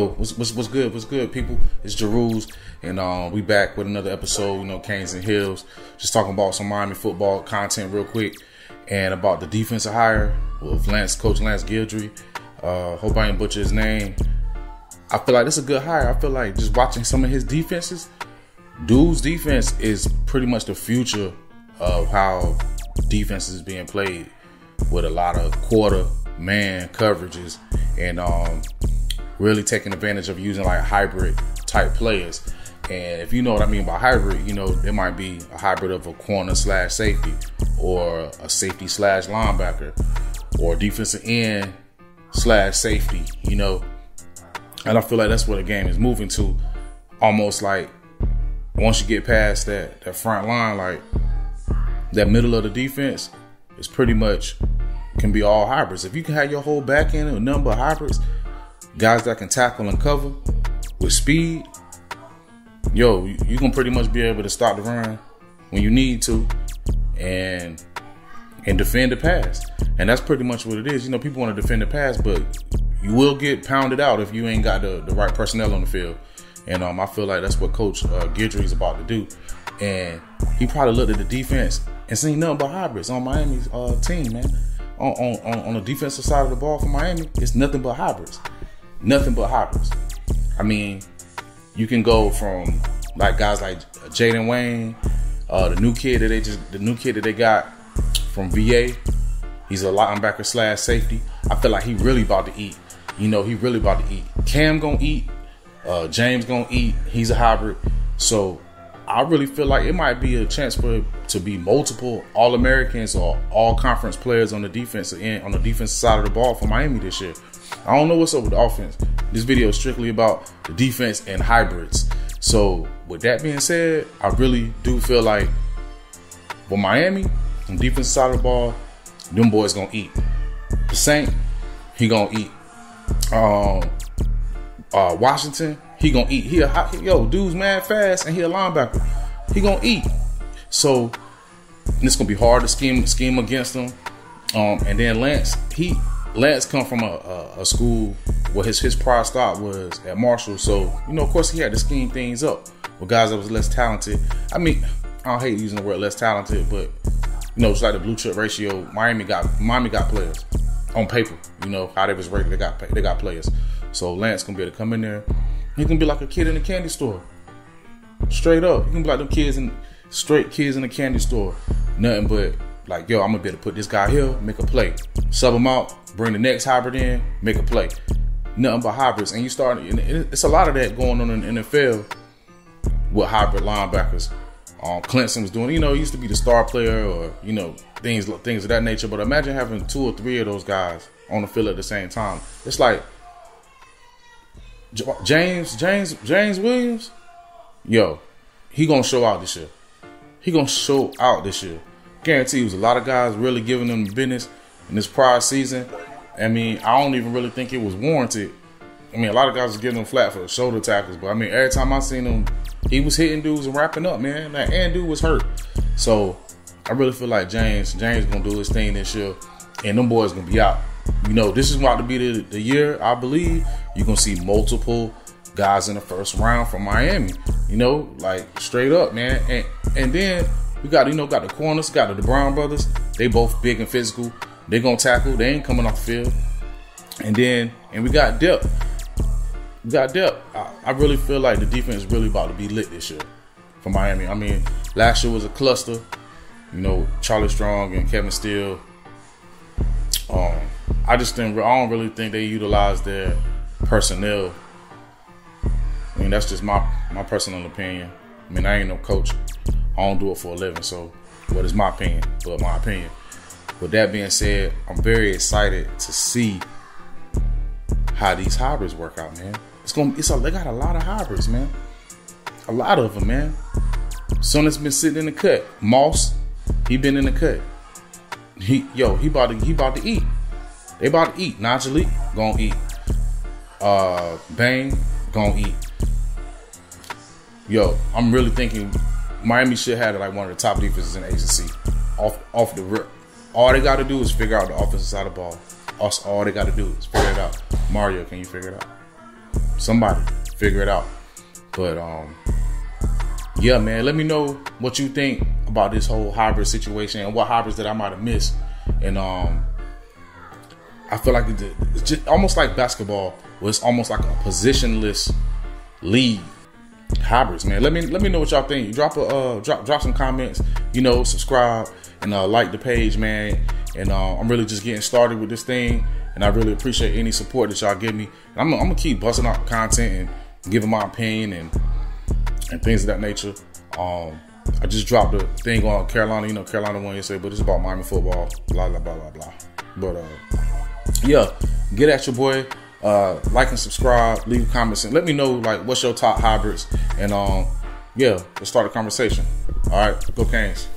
What's, what's, what's good? What's good, people? It's Jeruz, and um, we back with another episode. You know, Canes and Heels, just talking about some Miami football content real quick, and about the defensive hire with Lance, Coach Lance Guidry. Uh, hope I didn't butcher his name. I feel like this is a good hire. I feel like just watching some of his defenses, dude's defense is pretty much the future of how defense is being played with a lot of quarter man coverages and um, really taking advantage of using like hybrid type players. And if you know what I mean by hybrid, you know, it might be a hybrid of a corner slash safety or a safety slash linebacker or defensive end slash safety, you know. And I feel like that's where the game is moving to. Almost like once you get past that that front line, like that middle of the defense is pretty much can be all hybrids. If you can have your whole back end a number of hybrids, guys that can tackle and cover with speed, yo, you can pretty much be able to stop the run when you need to and and defend the pass. And that's pretty much what it is. You know, people want to defend the pass, but you will get pounded out if you ain't got the, the right personnel on the field. And um, I feel like that's what Coach uh, Guidry is about to do. And he probably looked at the defense and seen nothing but hybrids on Miami's uh, team, man. On, on, on the defensive side of the ball for Miami, it's nothing but hybrids. Nothing but hybrids. I mean, you can go from like guys like Jaden Wayne, uh, the new kid that they just the new kid that they got from VA. He's a linebacker slash safety. I feel like he really about to eat. You know, he really about to eat. Kam gonna eat. Uh, James gonna eat. He's a hybrid. So I really feel like it might be a chance for to be multiple All Americans or All Conference players on the defense end on the defensive side of the ball for Miami this year. I don't know what's up with the offense. This video is strictly about the defense and hybrids. So with that being said, I really do feel like for Miami, on defensive side of the ball, them boys gonna eat. The Saint, he gonna eat. Um, uh, Washington, he gonna eat. He a yo, dude's mad fast and he a linebacker. He gonna eat. So it's gonna be hard to scheme scheme against him. Um, and then Lance, he Lance come from a, a, a, school where his his prior stop was at Marshall. So you know, of course, he had to scheme things up with guys that was less talented. I mean, I don't hate using the word less talented, but you know, it's like the blue chip ratio. Miami got Miami got players on paper. You know how they was rated. They got they got players. So Lance gonna be able to come in there. He can be like a kid in a candy store. Straight up, You can be like them kids in straight kids in a candy store. Nothing but like, yo, I'm gonna be able to put this guy here, make a play, sub him out, bring the next hybrid in, make a play. Nothing but hybrids, and you start. It's a lot of that going on in the NFL with hybrid linebackers. Um, Clemson was doing, you know, he used to be the star player or you know things things of that nature. But imagine having two or three of those guys on the field at the same time. It's like James James James Williams, yo, he gonna show out this year. He gonna show out this year. Guarantee you, was a lot of guys really giving them business in this prior season. I mean, I don't even really think it was warranted. I mean, a lot of guys was giving them flat for the shoulder tackles, but I mean, every time I seen him, he was hitting dudes and wrapping up, man. That and dude was hurt. So I really feel like James, James gonna do his thing this year, and them boys gonna be out. You know, this is about to be the, the year, I believe, you're to see multiple guys in the first round from Miami. You know, like straight up, man. And and then we got, you know, got the corners, got the Brown brothers. They both big and physical. They gonna tackle. They ain't coming off the field. And then, and we got depth. We got depth. I, I really feel like the defense is really about to be lit this year for Miami. I mean, last year was a cluster. You know, Charlie Strong and Kevin Steele. Um, I just didn't. I don't really think they utilized their personnel. I mean, that's just my my personal opinion. I mean, I ain't no coach. I don't do it for a living, so what is my opinion? But my opinion. With that being said, I'm very excited to see how these hybrids work out, man. It's gonna. It's a. They got a lot of hybrids, man. A lot of them, man. Son has been sitting in the cut. Moss, he been in the cut. He, yo, he about to, he about to eat. They about to eat. Najee gonna eat. Uh, Bang gonna eat. Yo, I'm really thinking Miami should have like one of the top defenses in the ACC. Off off the rip. All they got to do is figure out the offensive side of the ball. All, all they got to do is figure it out. Mario, can you figure it out? somebody figure it out. But um, yeah, man, let me know what you think about this whole hybrid situation and what hybrids that I might have missed. And um, I feel like it's just almost like basketball was almost like a positionless league hybrids, man. Let me let me know what y'all think. Drop a uh, drop drop some comments. You know, subscribe and uh, like the page, man. And uh, I'm really just getting started with this thing, and I really appreciate any support that y'all give me. And I'm, I'm gonna keep busting out content and giving my opinion and and things of that nature. Um, I just dropped a thing on Carolina. You know, Carolina won yesterday, but it's about Miami football. Blah blah blah blah blah. But uh, yeah, get at your boy. Uh, like and subscribe, leave comments, and let me know like what's your top hybrids, and um, yeah, let's start a conversation. All right, go Canes.